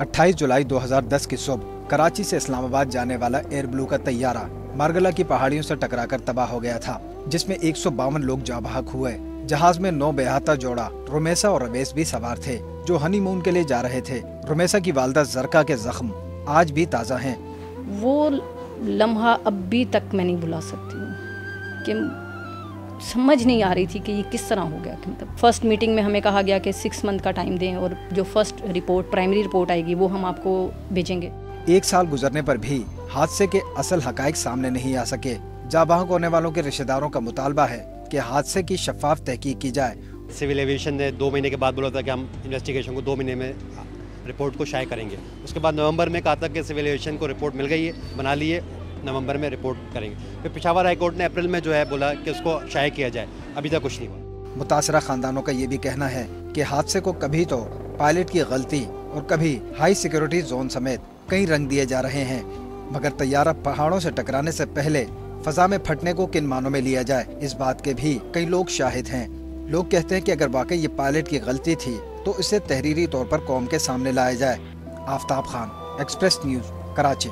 28 जुलाई 2010 की सुबह, कराची से इस्लामाबाद जाने वाला एयर ब्लू का तैयारा मारगला की पहाड़ियों से टकराकर तबाह हो गया था, जिसमें एक सौ बावन लोग जाबाक हुए। जहाज़ में नौ बेहाता जोड़ा, रोमेसा और रवेश भी सवार थे, जो हनीमून के लिए जा रहे थे। रोमेसा की वालदा जरका के जख्म आज भी ताज़ा हैं। वो लम्हा अब भी तक मैं नहीं भुला सकती हूँ समझ नहीं आ रही थी कि ये किस तरह हो गया मतलब फ़र्स्ट मीटिंग में हमें कहा गया कि सिक्स मंथ का टाइम दें और जो फ़र्स्ट रिपोर्ट प्राइमरी रिपोर्ट आएगी वो हम आपको भेजेंगे। एक साल गुजरने पर भी हादसे के असल हकाइक सामने नहीं आ सके। जाबाक होने वालों के रिश्तेदारों का मुतालबा है कि हादसे की शफाफ तहकीक की जाए। सिविल एविएशन ने दो महीने के बाद बोला था कि हम इन्वेस्टिगेशन को दो महीने में रिपोर्ट को शाये करेंगे। उसके बाद नवंबर में कहा था कि सिविल एविएशन को रिपोर्ट मिल गई है बना लिए नवंबर में रिपोर्ट करेंगे। फिर पिशावर हाईकोर्ट ने अप्रैल में जो है बोला कि उसको शाये किया जाए। अभी तक कुछ नहीं हुआ। मुतासरा खानदानों का ये भी कहना है कि हादसे को कभी तो पायलट की गलती और कभी हाई सिक्योरिटी जोन समेत कई रंग दिए जा रहे हैं। मगर तैयारा पहाड़ों से टकराने से पहले फजा में फटने को किन मानों में लिया जाए, इस बात के भी कई लोग शाहिद हैं। लोग कहते हैं कि अगर वाकई ये पायलट की गलती थी तो इसे तहरीरी तौर पर कौम के सामने लाया जाए। Aftab Khan, Express News, Karachi.